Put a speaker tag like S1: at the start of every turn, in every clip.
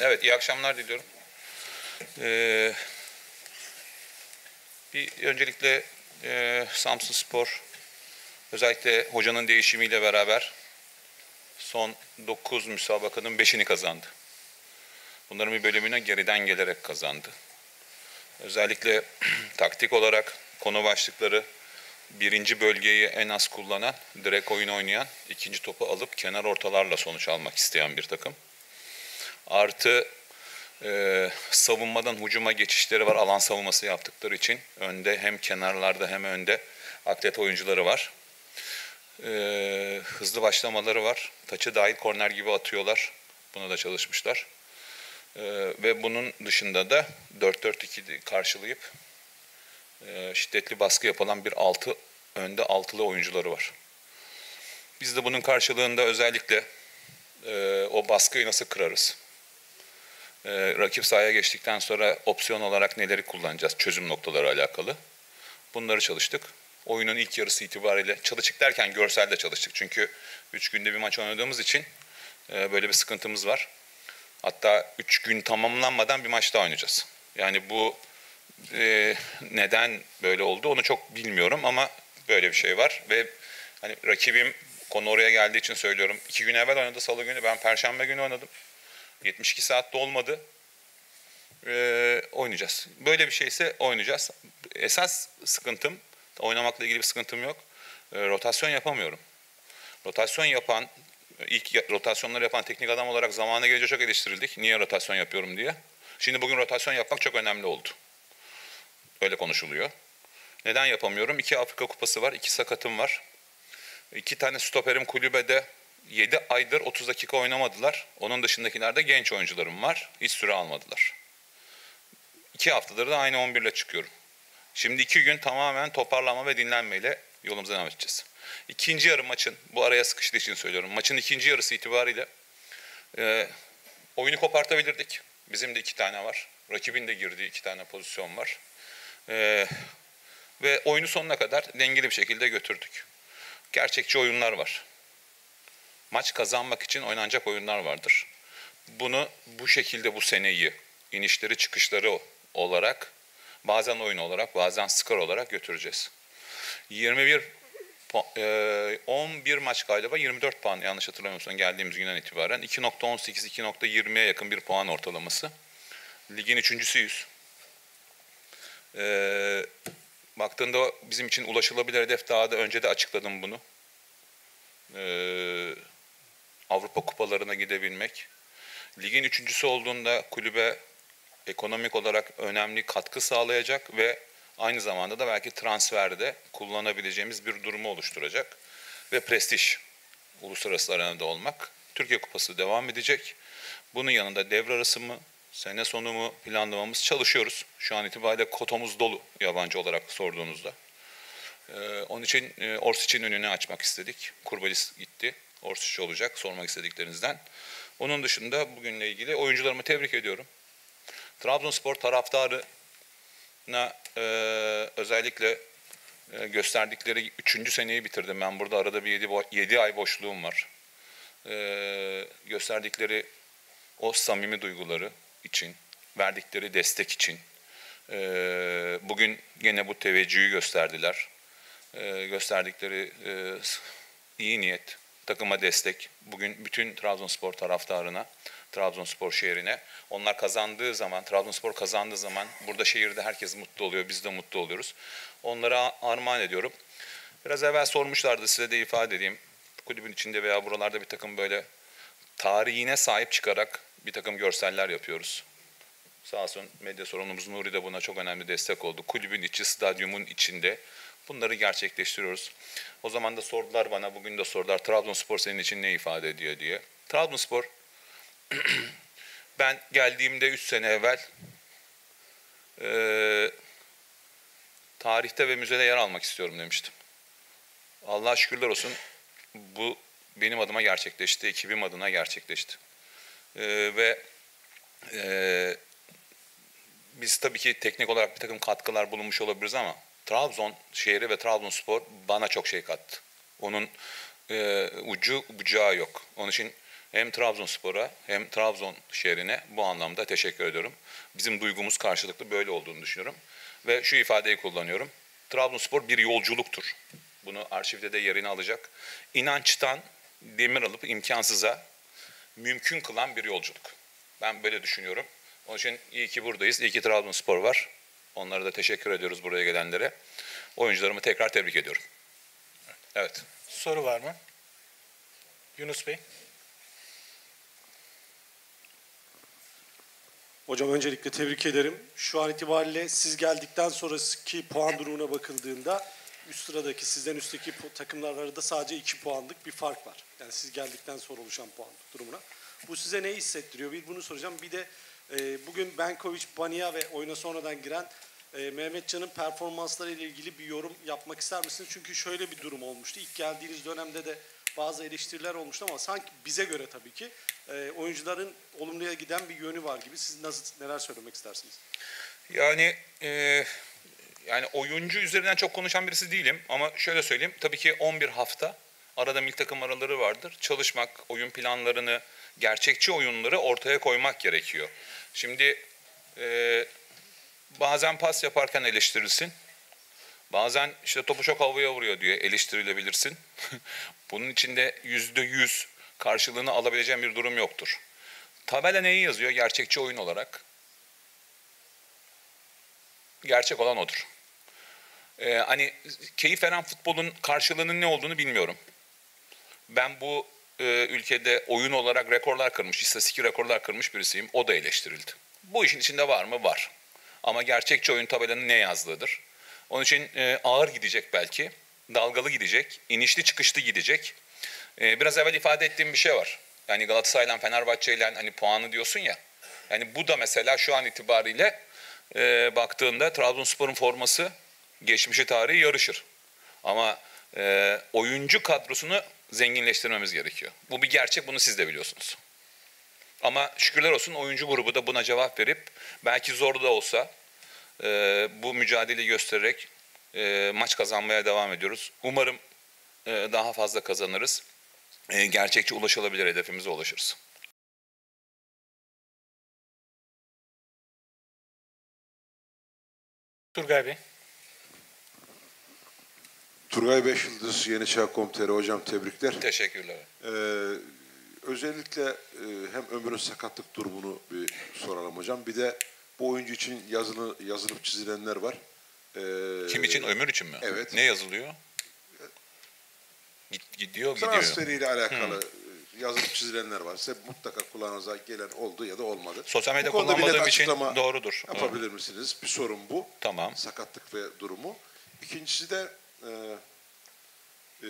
S1: Evet, iyi akşamlar diliyorum. Ee, bir öncelikle e, Samsun Spor, özellikle hocanın değişimiyle beraber son 9 müsabakanın 5'ini kazandı. Bunların bir bölümüne geriden gelerek kazandı. Özellikle taktik olarak konu başlıkları birinci bölgeyi en az kullanan, direkt oyun oynayan, ikinci topu alıp kenar ortalarla sonuç almak isteyen bir takım. Artı e, savunmadan hücuma geçişleri var. Alan savunması yaptıkları için önde hem kenarlarda hem önde atlet oyuncuları var. E, hızlı başlamaları var. Taçı dahil korner gibi atıyorlar. Buna da çalışmışlar. E, ve bunun dışında da 4-4-2 karşılayıp e, şiddetli baskı yapılan bir altı önde altılı oyuncuları var. Biz de bunun karşılığında özellikle e, o baskıyı nasıl kırarız? E, rakip sahaya geçtikten sonra opsiyon olarak neleri kullanacağız? Çözüm noktaları alakalı. Bunları çalıştık. Oyunun ilk yarısı itibariyle çalıştık derken görselde çalıştık. Çünkü üç günde bir maç oynadığımız için e, böyle bir sıkıntımız var. Hatta üç gün tamamlanmadan bir maç daha oynayacağız. Yani bu e, neden böyle oldu onu çok bilmiyorum ama böyle bir şey var ve hani rakibim konu oraya geldiği için söylüyorum. İki gün evvel oynadı salı günü ben perşembe günü oynadım. 72 saatte olmadı. Ee, oynayacağız. Böyle bir şeyse oynayacağız. Esas sıkıntım, oynamakla ilgili bir sıkıntım yok. Ee, rotasyon yapamıyorum. Rotasyon yapan, ilk rotasyonları yapan teknik adam olarak zamana gelince çok eleştirildik. Niye rotasyon yapıyorum diye. Şimdi bugün rotasyon yapmak çok önemli oldu. Öyle konuşuluyor. Neden yapamıyorum? İki Afrika Kupası var, iki sakatım var. İki tane stoperim kulübede 7 aydır 30 dakika oynamadılar. Onun dışındakilerde genç oyuncularım var. Hiç süre almadılar. İki haftadır da aynı 11 ile çıkıyorum. Şimdi iki gün tamamen toparlama ve dinlenmeyle yolumuza devam edeceğiz. İkinci yarı maçın, bu araya sıkıştığı için söylüyorum. Maçın ikinci yarısı itibariyle e, oyunu kopartabilirdik. Bizim de iki tane var. Rakibin de girdiği iki tane pozisyon var. E, ve oyunu sonuna kadar dengeli bir şekilde götürdük. Gerçekçi oyunlar var. Maç kazanmak için oynanacak oyunlar vardır. Bunu bu şekilde bu seneyi inişleri çıkışları olarak bazen oyun olarak bazen skor olarak götüreceğiz. 21 11 maç galiba 24 puan yanlış hatırlamıyorsam geldiğimiz günden itibaren 2.18 2.20'ye yakın bir puan ortalaması. Ligin üçüncüsüyüz. Ee, baktığında bizim için ulaşılabilir hedef daha da önce de açıkladım bunu. Ee, Avrupa kupalarına gidebilmek. Ligin üçüncüsü olduğunda kulübe ekonomik olarak önemli katkı sağlayacak ve aynı zamanda da belki transferde kullanabileceğimiz bir durumu oluşturacak. Ve prestij, uluslararası arenada olmak. Türkiye Kupası devam edecek. Bunun yanında devre arası mı, sene sonu mu planlamamız çalışıyoruz. Şu an itibariyle kotomuz dolu yabancı olarak sorduğunuzda. Ee, onun için e, Orsic'in önünü açmak istedik. Kurbalis gitti. Orsic olacak sormak istediklerinizden. Onun dışında bugünle ilgili oyuncularımı tebrik ediyorum. Trabzonspor taraftarına e, özellikle e, gösterdikleri üçüncü seneyi bitirdim. Ben burada arada bir yedi, yedi ay boşluğum var. E, gösterdikleri o samimi duyguları için, verdikleri destek için. E, bugün yine bu teveccühü gösterdiler. E, gösterdikleri e, iyi niyet, takıma destek. Bugün bütün Trabzonspor taraftarına, Trabzonspor şehrine onlar kazandığı zaman, Trabzonspor kazandığı zaman burada şehirde herkes mutlu oluyor, biz de mutlu oluyoruz. Onlara armağan ediyorum. Biraz evvel sormuşlardı size de ifade edeyim. Kulübün içinde veya buralarda bir takım böyle tarihine sahip çıkarak bir takım görseller yapıyoruz. Sağ olsun medya sorumlumuz Nuri de buna çok önemli destek oldu. Kulübün içi, stadyumun içinde bunları gerçekleştiriyoruz. O zaman da sordular bana, bugün de sordular Trabzonspor senin için ne ifade ediyor diye. Trabzonspor, ben geldiğimde 3 sene evvel e, tarihte ve müzede yer almak istiyorum demiştim. Allah'a şükürler olsun bu benim adıma gerçekleşti, ekibim adına gerçekleşti. E, ve e, biz tabii ki teknik olarak bir takım katkılar bulunmuş olabiliriz ama Trabzon şehri ve Trabzonspor bana çok şey kattı. Onun e, ucu bucağı yok. Onun için hem Trabzonspor'a hem Trabzon şehrine bu anlamda teşekkür ediyorum. Bizim duygumuz karşılıklı böyle olduğunu düşünüyorum. Ve şu ifadeyi kullanıyorum. Trabzonspor bir yolculuktur. Bunu arşivde de yerini alacak. İnançtan demir alıp imkansıza mümkün kılan bir yolculuk. Ben böyle düşünüyorum. Onun için iyi ki buradayız. İyi ki Trabzonspor var. Onlara da teşekkür ediyoruz buraya gelenlere. Oyuncularımı tekrar tebrik ediyorum. Evet.
S2: Soru var mı? Yunus Bey.
S3: Hocam öncelikle tebrik ederim. Şu an itibariyle siz geldikten sonraki puan durumuna bakıldığında üst sıradaki sizden üstteki takımlar arasında sadece 2 puanlık bir fark var. Yani siz geldikten sonra oluşan puan durumuna. Bu size ne hissettiriyor? Bir bunu soracağım. Bir de e, bugün Benkovic, Bania ve oyuna sonradan giren e, Mehmetcan'ın performansları ile ilgili bir yorum yapmak ister misiniz? Çünkü şöyle bir durum olmuştu. İlk geldiğiniz dönemde de bazı eleştiriler olmuştu ama sanki bize göre tabii ki e, oyuncuların olumluya giden bir yönü var gibi. Siz nasıl neler söylemek istersiniz?
S1: Yani e, yani oyuncu üzerinden çok konuşan birisi değilim ama şöyle söyleyeyim. Tabii ki 11 hafta arada milli takım araları vardır. Çalışmak, oyun planlarını, gerçekçi oyunları ortaya koymak gerekiyor. Şimdi e, bazen pas yaparken eleştirilsin. Bazen işte topu çok havaya vuruyor diye eleştirilebilirsin. Bunun içinde yüzde yüz karşılığını alabileceğim bir durum yoktur. Tabela neyi yazıyor gerçekçi oyun olarak? Gerçek olan odur. Ee, hani keyif veren futbolun karşılığının ne olduğunu bilmiyorum. Ben bu e, ülkede oyun olarak rekorlar kırmış, istatistik rekorlar kırmış birisiyim. O da eleştirildi. Bu işin içinde var mı? Var. Ama gerçekçi oyun tabelanın ne yazdığıdır. Onun için e, ağır gidecek belki, dalgalı gidecek, inişli çıkışlı gidecek. E, biraz evvel ifade ettiğim bir şey var. Yani Galatasaray'la Fenerbahçe'yle hani puanı diyorsun ya. Yani bu da mesela şu an itibariyle e, baktığında Trabzonspor'un forması geçmişi tarihi yarışır. Ama e, oyuncu kadrosunu zenginleştirmemiz gerekiyor. Bu bir gerçek, bunu siz de biliyorsunuz. Ama şükürler olsun oyuncu grubu da buna cevap verip belki zor da olsa e, bu mücadeleyi göstererek e, maç kazanmaya devam ediyoruz. Umarım e, daha fazla kazanırız. E, gerçekçi ulaşılabilir hedefimize ulaşırız.
S2: Turgay Bey.
S4: Turgay Beşyıldız Yeni Çağ Komiteri hocam tebrikler.
S1: Teşekkürler.
S4: Ee, özellikle e, hem ömrün sakatlık durumunu bir soralım hocam. Bir de bu oyuncu için yazılı, yazılıp çizilenler var. Ee,
S1: Kim için? Ömür için mi?
S4: Evet.
S1: Ne yazılıyor? Git, gidiyor, gidiyor.
S4: Transferiyle alakalı e, yazılıp çizilenler var. Size mutlaka kulağınıza gelen oldu ya da olmadı.
S1: Sosyal medya kullanmadığım için doğrudur.
S4: Yapabilir misiniz? Bir sorun bu.
S1: Tamam.
S4: Sakatlık ve durumu. İkincisi de e, e,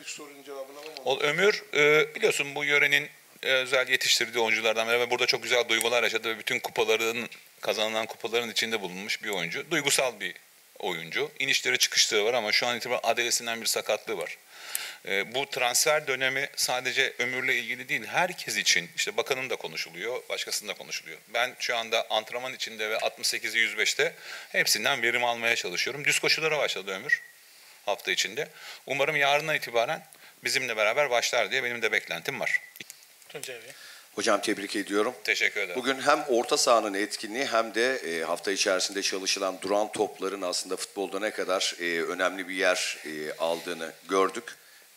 S4: ilk sorunun cevabını alalım.
S1: O Ömür e, biliyorsun bu yörenin e, özel yetiştirdiği oyunculardan ve burada çok güzel duygular yaşadı ve bütün kupaların kazanılan kupaların içinde bulunmuş bir oyuncu. Duygusal bir oyuncu. İnişleri çıkışları var ama şu an itibaren adalesinden bir sakatlığı var. E, bu transfer dönemi sadece ömürle ilgili değil, herkes için. işte bakanın da konuşuluyor, başkasının da konuşuluyor. Ben şu anda antrenman içinde ve 68'i 105'te hepsinden verim almaya çalışıyorum. Düz koşulara başladı ömür hafta içinde. Umarım yarından itibaren bizimle beraber başlar diye benim de beklentim var.
S2: Tuncay Bey.
S5: Hocam tebrik ediyorum.
S1: Teşekkür ederim.
S5: Bugün hem orta sahanın etkinliği hem de e, hafta içerisinde çalışılan duran topların aslında futbolda ne kadar e, önemli bir yer e, aldığını gördük.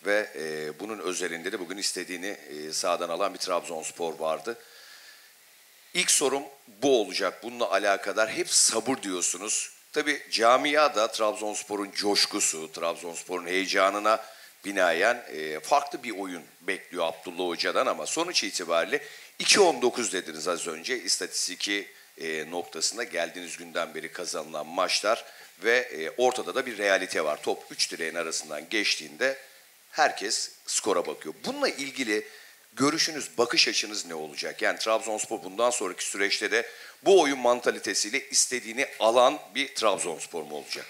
S5: Ve e, bunun özelinde de bugün istediğini e, sahadan alan bir Trabzonspor vardı. İlk sorum bu olacak. Bununla alakadar hep sabır diyorsunuz. Tabi camia da Trabzonspor'un coşkusu, Trabzonspor'un heyecanına binaen e, farklı bir oyun bekliyor Abdullah Hoca'dan ama sonuç itibariyle 2-19 dediniz az önce istatistiki e, noktasında geldiğiniz günden beri kazanılan maçlar ve e, ortada da bir realite var. Top 3 direğin arasından geçtiğinde herkes skora bakıyor. Bununla ilgili görüşünüz, bakış açınız ne olacak? Yani Trabzonspor bundan sonraki süreçte de bu oyun mantalitesiyle istediğini alan bir Trabzonspor mu olacak?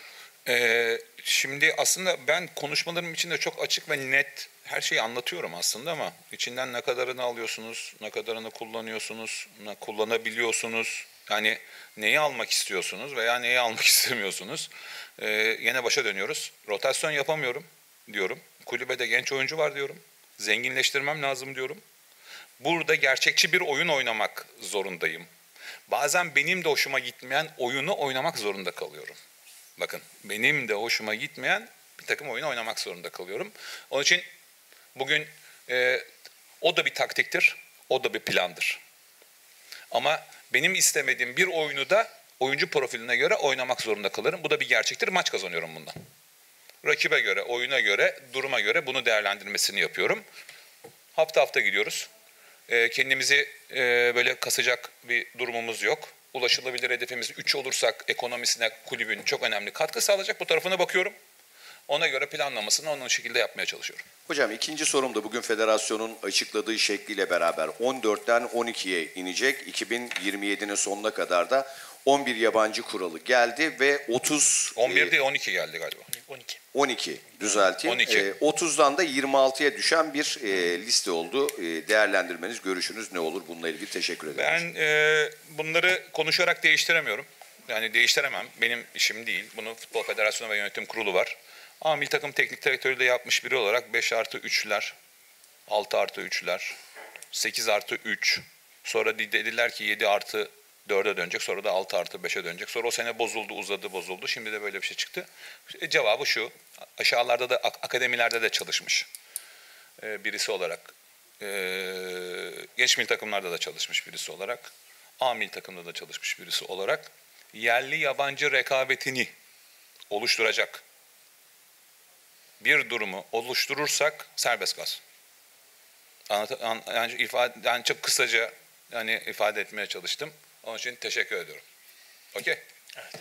S1: Ee, şimdi aslında ben konuşmalarım içinde çok açık ve net her şeyi anlatıyorum aslında ama içinden ne kadarını alıyorsunuz, ne kadarını kullanıyorsunuz, ne kullanabiliyorsunuz. Yani neyi almak istiyorsunuz veya neyi almak istemiyorsunuz. Ee, yine başa dönüyoruz. Rotasyon yapamıyorum diyorum. Kulübede genç oyuncu var diyorum. Zenginleştirmem lazım diyorum. Burada gerçekçi bir oyun oynamak zorundayım. Bazen benim de hoşuma gitmeyen oyunu oynamak zorunda kalıyorum. Bakın benim de hoşuma gitmeyen bir takım oyunu oynamak zorunda kalıyorum. Onun için bugün e, o da bir taktiktir, o da bir plandır. Ama benim istemediğim bir oyunu da oyuncu profiline göre oynamak zorunda kalırım. Bu da bir gerçektir. Maç kazanıyorum bundan. Rakibe göre, oyuna göre, duruma göre bunu değerlendirmesini yapıyorum. Hafta hafta gidiyoruz. Ee, kendimizi e, böyle kasacak bir durumumuz yok. Ulaşılabilir hedefimiz 3 olursak ekonomisine kulübün çok önemli katkı sağlayacak. Bu tarafına bakıyorum. Ona göre planlamasını onun şekilde yapmaya çalışıyorum.
S5: Hocam ikinci sorum da bugün federasyonun açıkladığı şekliyle beraber 14'ten 12'ye inecek. 2027'nin sonuna kadar da 11 yabancı kuralı geldi ve 30
S1: 11
S5: e,
S1: değil 12 geldi galiba.
S2: 12.
S5: 12 düzelteyim.
S1: 12.
S5: E, 30'dan da 26'ya düşen bir e, liste oldu. E, değerlendirmeniz, görüşünüz ne olur? Bununla ilgili teşekkür ederim.
S1: Ben e, bunları konuşarak değiştiremiyorum. Yani değiştiremem. Benim işim değil. Bunu Futbol Federasyonu ve Yönetim Kurulu var. Ama milli takım teknik direktörü de yapmış biri olarak 5 artı 3'ler, 6 artı 3'ler, 8 artı 3. Sonra de- dediler ki 7 artı 4'e dönecek. Sonra da 6 artı 5'e dönecek. Sonra o sene bozuldu, uzadı, bozuldu. Şimdi de böyle bir şey çıktı. E, cevabı şu. Aşağılarda da ak- akademilerde de çalışmış. E, birisi olarak. E, genç milli takımlarda da çalışmış birisi olarak. A milli takımda da çalışmış birisi olarak. Yerli yabancı rekabetini oluşturacak bir durumu oluşturursak serbest gaz. Anlat, an, yani, ifade, yani çok kısaca yani ifade etmeye çalıştım. Onun için teşekkür ediyorum. Okey.
S2: Evet.